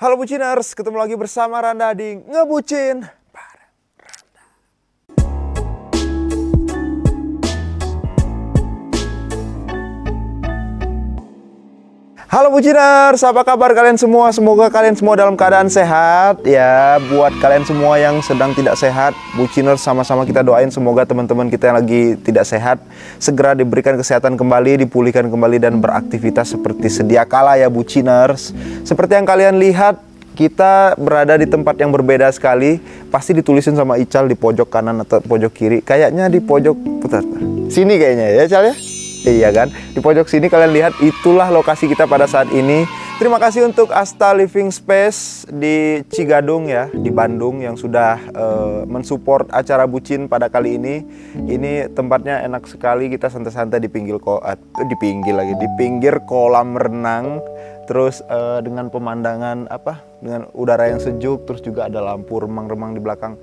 Halo Buciners, ketemu lagi bersama Randa di Ngebucin Halo Buciners, apa kabar kalian semua? Semoga kalian semua dalam keadaan sehat ya. Buat kalian semua yang sedang tidak sehat, Buciners sama-sama kita doain semoga teman-teman kita yang lagi tidak sehat segera diberikan kesehatan kembali, dipulihkan kembali dan beraktivitas seperti sedia kala ya Buciners. Seperti yang kalian lihat, kita berada di tempat yang berbeda sekali. Pasti ditulisin sama Ical di pojok kanan atau pojok kiri. Kayaknya di pojok putar. Sini kayaknya ya, Ical ya. Iya kan? Di pojok sini kalian lihat itulah lokasi kita pada saat ini. Terima kasih untuk Asta Living Space di Cigadung ya, di Bandung yang sudah uh, mensupport acara bucin pada kali ini. Ini tempatnya enak sekali, kita santai-santai di pinggir ko uh, di pinggir lagi, di pinggir kolam renang. Terus uh, dengan pemandangan apa? Dengan udara yang sejuk, terus juga ada lampu remang-remang di belakang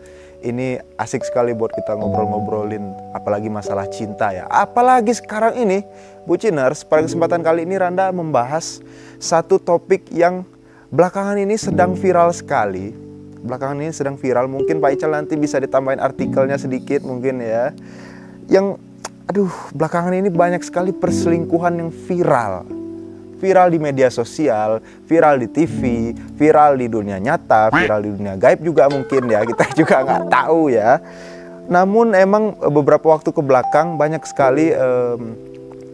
ini asik sekali buat kita ngobrol-ngobrolin apalagi masalah cinta ya. Apalagi sekarang ini Buciners pada kesempatan kali ini Randa membahas satu topik yang belakangan ini sedang viral sekali. Belakangan ini sedang viral, mungkin Pak Ical nanti bisa ditambahin artikelnya sedikit mungkin ya. Yang aduh, belakangan ini banyak sekali perselingkuhan yang viral viral di media sosial, viral di TV, viral di dunia nyata, viral di dunia gaib juga mungkin ya kita juga nggak tahu ya. Namun emang eh, beberapa waktu ke belakang banyak sekali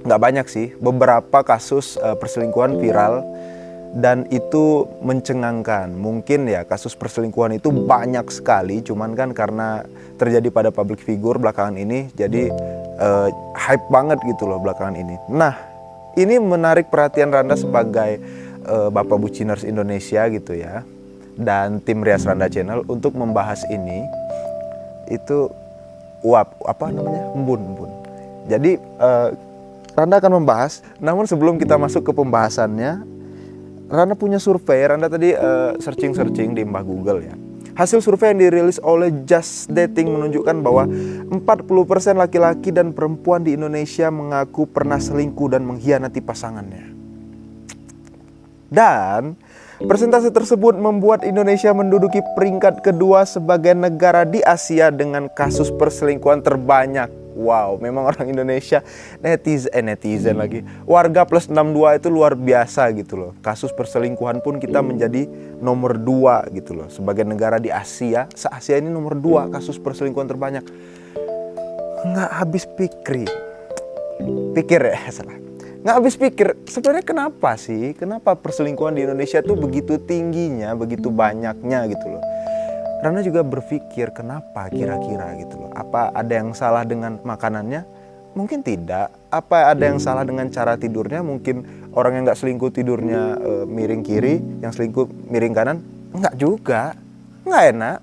nggak um, banyak sih beberapa kasus uh, perselingkuhan viral dan itu mencengangkan. Mungkin ya kasus perselingkuhan itu banyak sekali, cuman kan karena terjadi pada public figure belakangan ini, jadi uh, hype banget gitu loh belakangan ini. Nah ini menarik perhatian Randa sebagai uh, Bapak Buciners Indonesia gitu ya dan tim Rias Randa Channel untuk membahas ini itu uap apa namanya embun embun. Jadi uh, Randa akan membahas. Namun sebelum kita masuk ke pembahasannya, Randa punya survei. Randa tadi uh, searching searching di Mbah Google ya Hasil survei yang dirilis oleh Just Dating menunjukkan bahwa 40% laki-laki dan perempuan di Indonesia mengaku pernah selingkuh dan mengkhianati pasangannya. Dan persentase tersebut membuat Indonesia menduduki peringkat kedua sebagai negara di Asia dengan kasus perselingkuhan terbanyak Wow, memang orang Indonesia netizen, eh, netizen lagi. Warga plus 62 itu luar biasa gitu loh. Kasus perselingkuhan pun kita menjadi nomor dua gitu loh. Sebagai negara di Asia, se-Asia ini nomor dua kasus perselingkuhan terbanyak. Nggak habis pikir. Pikir ya, salah. Nggak habis pikir, sebenarnya kenapa sih? Kenapa perselingkuhan di Indonesia tuh begitu tingginya, begitu banyaknya gitu loh. Rana juga berpikir kenapa kira-kira gitu loh. Apa ada yang salah dengan makanannya? Mungkin tidak. Apa ada yang salah dengan cara tidurnya? Mungkin orang yang nggak selingkuh tidurnya e, miring kiri, yang selingkuh miring kanan? Enggak juga. Nggak enak.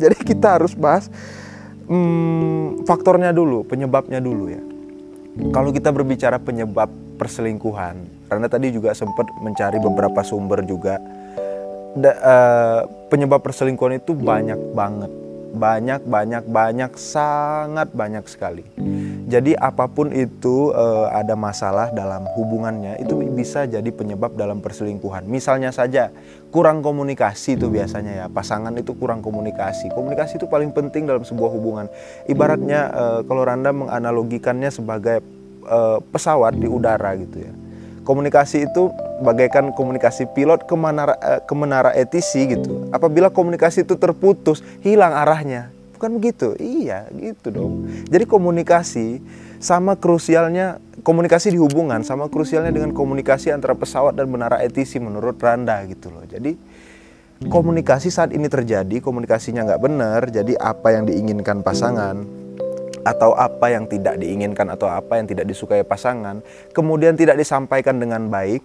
Jadi kita harus bahas hmm, faktornya dulu, penyebabnya dulu ya. Kalau kita berbicara penyebab perselingkuhan, karena tadi juga sempat mencari beberapa sumber juga da, uh, penyebab perselingkuhan itu banyak banget. Banyak banyak banyak sangat banyak sekali. Jadi apa pun itu uh, ada masalah dalam hubungannya itu bisa jadi penyebab dalam perselingkuhan. Misalnya saja kurang komunikasi itu biasanya ya. Pasangan itu kurang komunikasi. Komunikasi itu paling penting dalam sebuah hubungan. Ibaratnya uh, kalau Randa menganalogikannya sebagai uh, pesawat di udara gitu ya. Komunikasi itu bagaikan komunikasi pilot ke menara, eh, ke menara ETC gitu. Apabila komunikasi itu terputus, hilang arahnya. Bukan begitu? Iya, gitu dong. Jadi komunikasi sama krusialnya komunikasi di hubungan sama krusialnya dengan komunikasi antara pesawat dan menara ETC menurut Randa gitu loh. Jadi komunikasi saat ini terjadi, komunikasinya nggak benar, jadi apa yang diinginkan pasangan, atau apa yang tidak diinginkan atau apa yang tidak disukai pasangan, kemudian tidak disampaikan dengan baik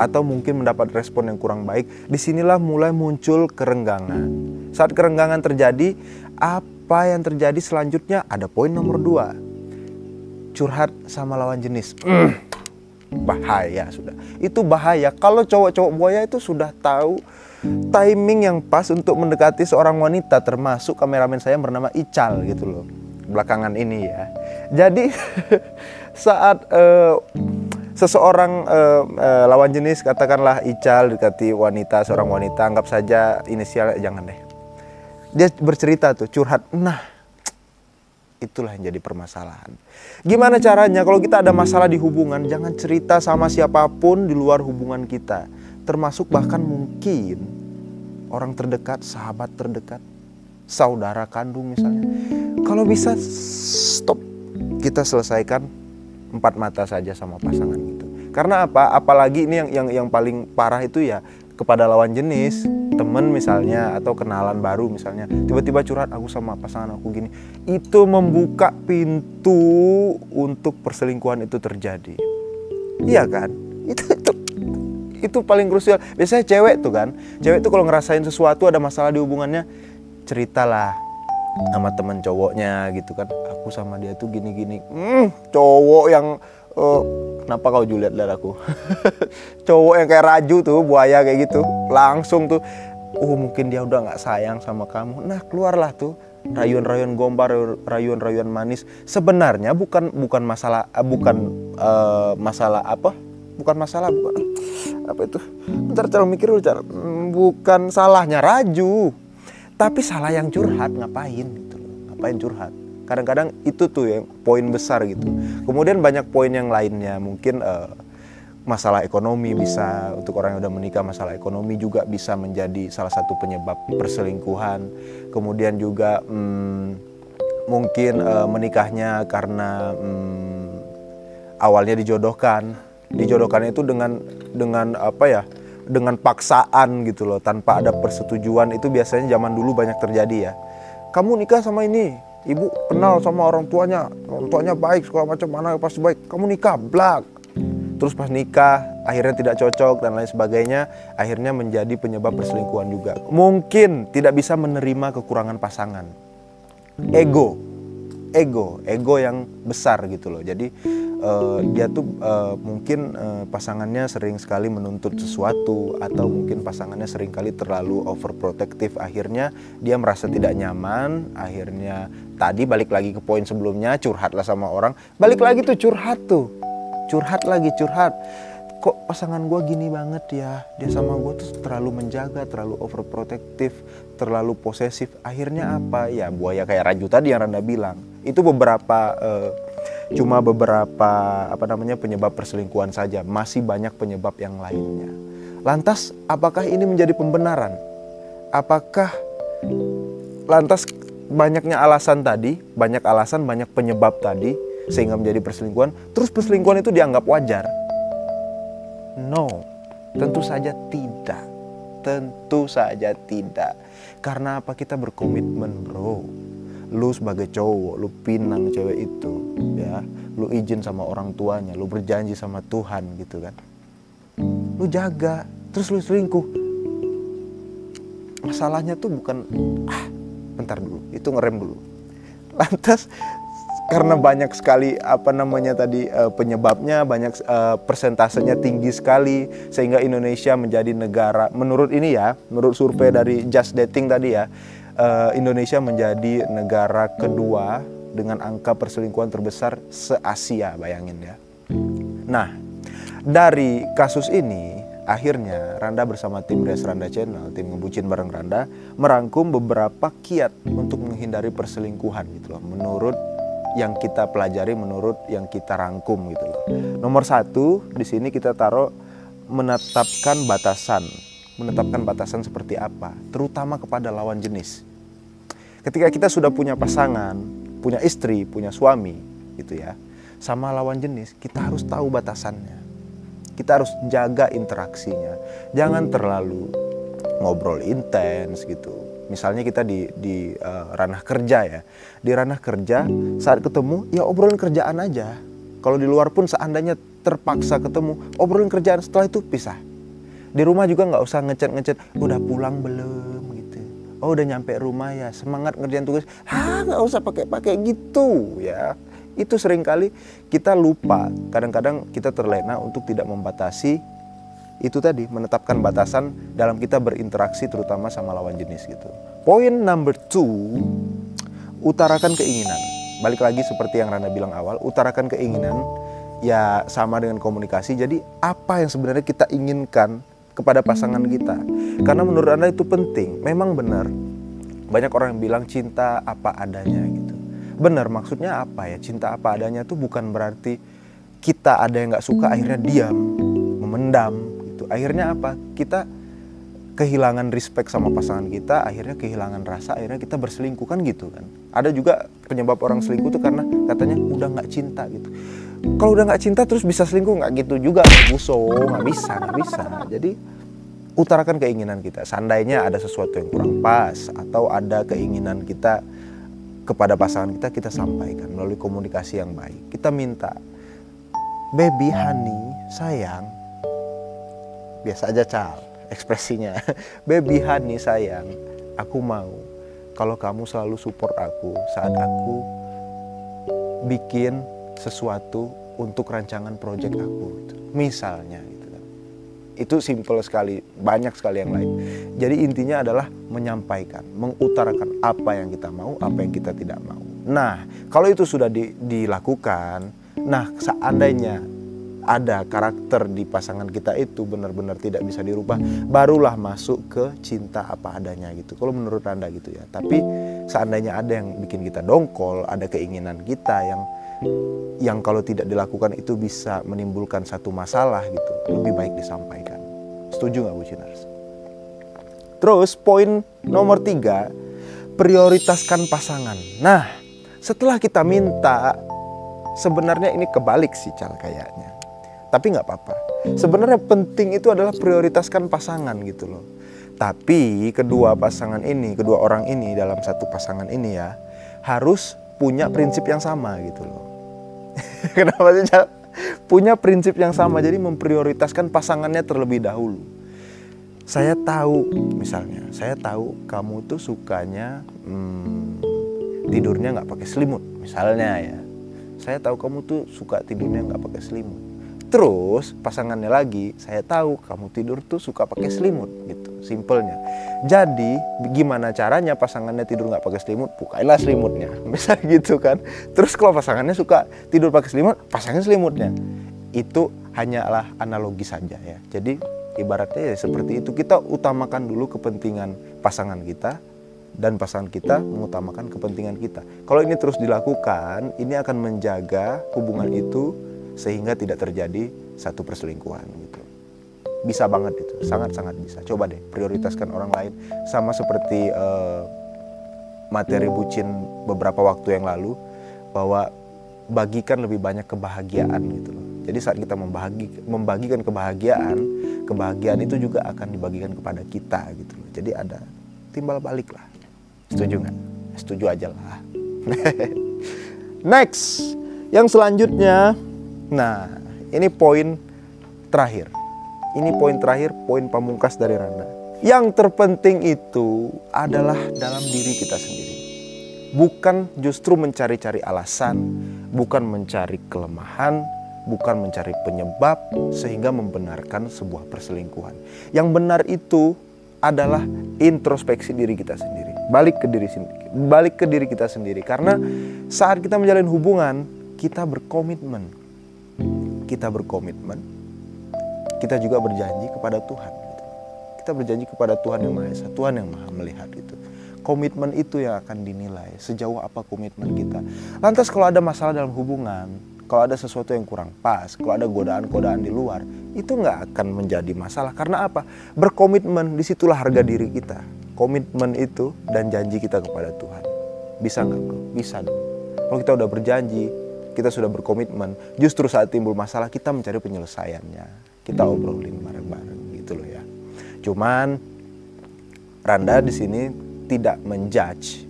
atau mungkin mendapat respon yang kurang baik, di sinilah mulai muncul kerenggangan. Saat kerenggangan terjadi, apa yang terjadi selanjutnya? Ada poin nomor dua, curhat sama lawan jenis. bahaya sudah. Itu bahaya. Kalau cowok-cowok buaya itu sudah tahu timing yang pas untuk mendekati seorang wanita, termasuk kameramen saya bernama Ical gitu loh belakangan ini ya. Jadi saat uh, seseorang uh, uh, lawan jenis katakanlah Ical dekati wanita seorang wanita anggap saja inisial jangan deh. Dia bercerita tuh curhat nah itulah yang jadi permasalahan. Gimana caranya? Kalau kita ada masalah di hubungan jangan cerita sama siapa pun di luar hubungan kita. Termasuk bahkan mungkin orang terdekat sahabat terdekat saudara kandung misalnya kalau bisa stop kita selesaikan empat mata saja sama pasangan gitu. Karena apa? Apalagi ini yang yang yang paling parah itu ya kepada lawan jenis, temen misalnya atau kenalan baru misalnya, tiba-tiba curhat aku sama pasangan aku gini. Itu membuka pintu untuk perselingkuhan itu terjadi. Iya kan? Itu itu itu paling krusial. Biasanya cewek tuh kan, cewek tuh kalau ngerasain sesuatu ada masalah di hubungannya, ceritalah sama temen cowoknya gitu kan. Aku sama dia tuh gini-gini hmm, cowok yang uh, kenapa kau Juliet lihat aku? Cowok yang kayak raju tuh buaya kayak gitu langsung tuh oh mungkin dia udah nggak sayang sama kamu. Nah keluarlah tuh rayuan-rayuan gombal rayuan-rayuan manis. Sebenarnya bukan bukan masalah bukan uh, masalah apa? Bukan masalah bukan apa itu? Bentar cara mikir dulu cara hmm, bukan salahnya raju tapi salah yang curhat ngapain gitu loh? Ngapain curhat? Kadang-kadang itu tuh yang poin besar gitu. Kemudian banyak poin yang lainnya. Mungkin uh, masalah ekonomi bisa untuk orang yang udah menikah masalah ekonomi juga bisa menjadi salah satu penyebab perselingkuhan. Kemudian juga hmm, mungkin uh, menikahnya karena hmm, awalnya dijodohkan. Dijodohkan itu dengan dengan apa ya dengan paksaan gitu loh tanpa ada persetujuan itu biasanya zaman dulu banyak terjadi ya. Kamu nikah sama ini ibu kenal sama orang tuanya orang tuanya baik segala macam mana pasti baik kamu nikah blak. Terus pas nikah akhirnya tidak cocok dan lain sebagainya akhirnya menjadi penyebab perselingkuhan juga. Mungkin tidak bisa menerima kekurangan pasangan. Ego ego ego yang besar gitu loh. Jadi uh, dia tuh uh, mungkin uh, pasangannya sering sekali menuntut sesuatu atau mungkin pasangannya sering kali terlalu overprotective. Akhirnya dia merasa tidak nyaman. Akhirnya tadi balik lagi ke poin sebelumnya curhatlah sama orang. Balik lagi tuh curhat tuh. Curhat lagi curhat. Kok pasangan gue gini banget ya? Dia sama gue tuh terlalu menjaga terlalu overprotective terlalu posesif. Akhirnya apa? Ya buaya kayak raju tadi yang Randa bilang itu beberapa uh, cuma beberapa apa namanya penyebab perselingkuhan saja, masih banyak penyebab yang lainnya. Lantas apakah ini menjadi pembenaran? Apakah lantas banyaknya alasan tadi, banyak alasan, banyak penyebab tadi sehingga menjadi perselingkuhan, terus perselingkuhan itu dianggap wajar? No, tentu saja tidak. Tentu saja tidak. Karena apa kita berkomitmen, Bro? Lu sebagai cowok lu pinang cewek itu ya. Lu izin sama orang tuanya lu berjanji sama Tuhan gitu kan. Lu jaga terus lu selingkuh. Masalahnya tuh bukan ah bentar dulu itu ngerem dulu. Lantas karena banyak sekali apa namanya tadi uh, penyebabnya banyak uh, persentasenya tinggi sekali sehingga Indonesia menjadi negara menurut ini ya menurut survei dari Just Dating tadi ya uh, Indonesia menjadi negara kedua dengan angka perselingkuhan terbesar se-Asia, bayangin ya. Nah, dari kasus ini akhirnya Randa bersama tim Res Randa Channel, tim ngebucin bareng Randa, merangkum beberapa kiat untuk menghindari perselingkuhan gitu loh. Menurut yang kita pelajari, menurut yang kita rangkum gitu loh. Nomor satu di sini kita taruh menetapkan batasan menetapkan batasan seperti apa, terutama kepada lawan jenis. Ketika kita sudah punya pasangan, punya istri, punya suami, gitu ya, sama lawan jenis, kita harus tahu batasannya. Kita harus jaga interaksinya. Jangan terlalu ngobrol intens gitu. Misalnya kita di di uh, ranah kerja ya. Di ranah kerja saat ketemu ya obrolin kerjaan aja. Kalau di luar pun seandainya terpaksa ketemu, obrolin kerjaan setelah itu pisah di rumah juga nggak usah ngechat ngechat udah pulang belum? gitu. Oh udah nyampe rumah ya semangat ngerjain tugas. Ah nggak usah pakai pakai gitu ya. Itu sering kali kita lupa. Kadang-kadang kita terlena untuk tidak membatasi itu tadi menetapkan batasan dalam kita berinteraksi terutama sama lawan jenis gitu. Poin number two utarakan keinginan. Balik lagi seperti yang Rana bilang awal utarakan keinginan ya sama dengan komunikasi. Jadi apa yang sebenarnya kita inginkan kepada pasangan kita? Karena menurut Anda itu penting. Memang benar. Banyak orang yang bilang cinta apa adanya gitu. Benar maksudnya apa ya? Cinta apa adanya itu bukan berarti kita ada yang nggak suka akhirnya diam, memendam gitu. Akhirnya apa? Kita kehilangan respect sama pasangan kita, akhirnya kehilangan rasa, akhirnya kita berselingkuh kan gitu kan. Ada juga penyebab orang selingkuh itu karena katanya udah nggak cinta gitu. Kalau udah nggak cinta terus bisa selingkuh nggak gitu juga, buso nggak bisa, nggak bisa. Jadi utarakan keinginan kita. Seandainya ada sesuatu yang kurang pas atau ada keinginan kita kepada pasangan kita, kita sampaikan melalui komunikasi yang baik. Kita minta, baby, honey, sayang, biasa aja cal ekspresinya baby honey sayang aku mau kalau kamu selalu support aku saat aku bikin sesuatu untuk rancangan project aku gitu. misalnya gitu kan itu simple sekali banyak sekali yang lain jadi intinya adalah menyampaikan mengutarakan apa yang kita mau apa yang kita tidak mau nah kalau itu sudah di, dilakukan nah seandainya ada karakter di pasangan kita itu benar-benar tidak bisa dirubah, barulah masuk ke cinta apa adanya gitu. Kalau menurut Anda gitu ya. Tapi seandainya ada yang bikin kita dongkol, ada keinginan kita yang yang kalau tidak dilakukan itu bisa menimbulkan satu masalah gitu, lebih baik disampaikan. Setuju nggak Bu Cinars? Terus poin nomor tiga, prioritaskan pasangan. Nah, setelah kita minta, sebenarnya ini kebalik sih cal kayaknya tapi nggak apa-apa. Sebenarnya penting itu adalah prioritaskan pasangan gitu loh. Tapi kedua pasangan ini, kedua orang ini dalam satu pasangan ini ya harus punya prinsip yang sama gitu loh. Kenapa sih? Punya prinsip yang sama, jadi memprioritaskan pasangannya terlebih dahulu. Saya tahu, misalnya, saya tahu kamu tuh sukanya hmm, tidurnya nggak pakai selimut, misalnya ya. Saya tahu kamu tuh suka tidurnya nggak pakai selimut Terus pasangannya lagi, saya tahu kamu tidur tuh suka pakai selimut gitu, simpelnya. Jadi gimana caranya pasangannya tidur nggak pakai selimut? Bukailah selimutnya, bisa gitu kan. Terus kalau pasangannya suka tidur pakai selimut, pasangin selimutnya. Itu hanyalah analogi saja ya. Jadi ibaratnya ya seperti itu. Kita utamakan dulu kepentingan pasangan kita dan pasangan kita mengutamakan kepentingan kita. Kalau ini terus dilakukan, ini akan menjaga hubungan itu sehingga tidak terjadi satu perselingkuhan. Bisa banget itu, sangat-sangat bisa. Coba deh prioritaskan orang lain sama seperti uh, materi bucin beberapa waktu yang lalu bahwa bagikan lebih banyak kebahagiaan gitu loh. Jadi saat kita membagi, membagikan kebahagiaan, kebahagiaan itu juga akan dibagikan kepada kita gitu loh. Jadi ada timbal balik lah. Setuju nggak? Setuju aja lah. Next, yang selanjutnya Nah, ini poin terakhir. Ini poin terakhir, poin pamungkas dari Randa. Yang terpenting itu adalah dalam diri kita sendiri. Bukan justru mencari-cari alasan, bukan mencari kelemahan, bukan mencari penyebab sehingga membenarkan sebuah perselingkuhan. Yang benar itu adalah introspeksi diri kita sendiri. Balik ke diri sendiri, balik ke diri kita sendiri karena saat kita menjalin hubungan, kita berkomitmen kita berkomitmen, kita juga berjanji kepada Tuhan. Gitu. Kita berjanji kepada Tuhan yang Maha Esa, Tuhan yang Maha melihat itu. Komitmen itu yang akan dinilai sejauh apa komitmen kita. Lantas kalau ada masalah dalam hubungan, kalau ada sesuatu yang kurang pas, kalau ada godaan-godaan di luar, itu nggak akan menjadi masalah. Karena apa? Berkomitmen, di situlah harga diri kita. Komitmen itu dan janji kita kepada Tuhan. Bisa nggak bro? Bisa dong. Kalau kita udah berjanji, kita sudah berkomitmen, justru saat timbul masalah kita mencari penyelesaiannya. Kita obrolin bareng-bareng gitu loh ya. Cuman Randa di sini tidak menjudge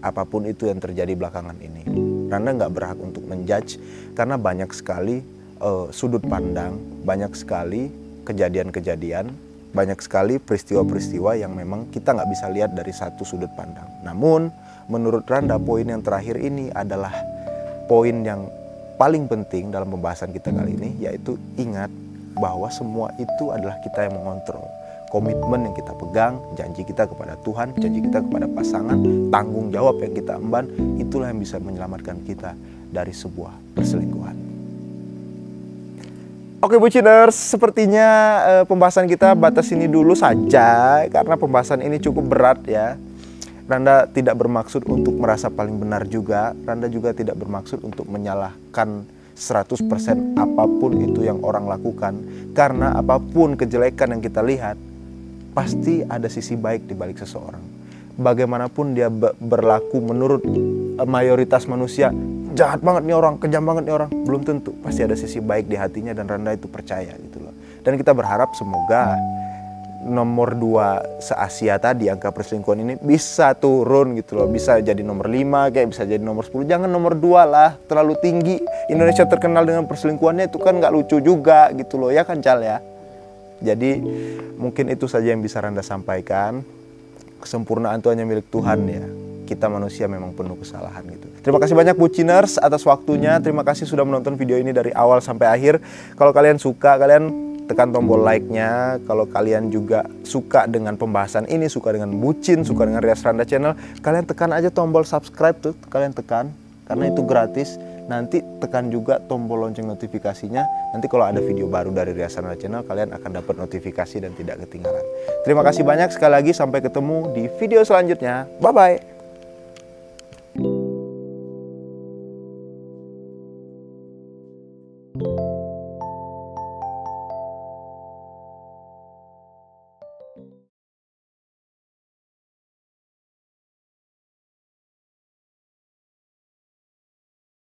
apa pun itu yang terjadi belakangan ini. Randa nggak berhak untuk menjudge karena banyak sekali uh, sudut pandang, banyak sekali kejadian-kejadian, banyak sekali peristiwa-peristiwa yang memang kita nggak bisa lihat dari satu sudut pandang. Namun menurut Randa poin yang terakhir ini adalah poin yang paling penting dalam pembahasan kita kali ini yaitu ingat bahwa semua itu adalah kita yang mengontrol komitmen yang kita pegang, janji kita kepada Tuhan, janji kita kepada pasangan, tanggung jawab yang kita emban, itulah yang bisa menyelamatkan kita dari sebuah perselingkuhan. Oke buciners, sepertinya uh, pembahasan kita batas ini dulu saja karena pembahasan ini cukup berat ya. Randa tidak bermaksud untuk merasa paling benar juga. Randa juga tidak bermaksud untuk menyalahkan 100% apa pun itu yang orang lakukan. Karena apa pun kejelekan yang kita lihat, pasti ada sisi baik di balik seseorang. Bagaimanapun dia berlaku menurut eh, mayoritas manusia, jahat banget nih orang, kejam banget nih orang. Belum tentu, pasti ada sisi baik di hatinya dan Randa itu percaya gitu loh. Dan kita berharap semoga nomor dua se-Asia tadi angka perselingkuhan ini bisa turun gitu loh. Bisa jadi nomor 5 kayak bisa jadi nomor 10. Jangan nomor dua lah, terlalu tinggi. Indonesia terkenal dengan perselingkuhannya itu kan nggak lucu juga gitu loh ya kan Cal ya. Jadi mungkin itu saja yang bisa Randa sampaikan. Kesempurnaan itu hanya milik Tuhan ya kita manusia memang penuh kesalahan gitu. Terima kasih banyak Buciners atas waktunya. Terima kasih sudah menonton video ini dari awal sampai akhir. Kalau kalian suka, kalian tekan tombol like-nya. Kalau kalian juga suka dengan pembahasan ini, suka dengan Bucin, suka dengan Rias Randa Channel, kalian tekan aja tombol subscribe tuh, kalian tekan karena itu gratis. Nanti tekan juga tombol lonceng notifikasinya. Nanti kalau ada video baru dari Rias Randa Channel, kalian akan dapat notifikasi dan tidak ketinggalan. Terima kasih banyak sekali lagi sampai ketemu di video selanjutnya. Bye bye.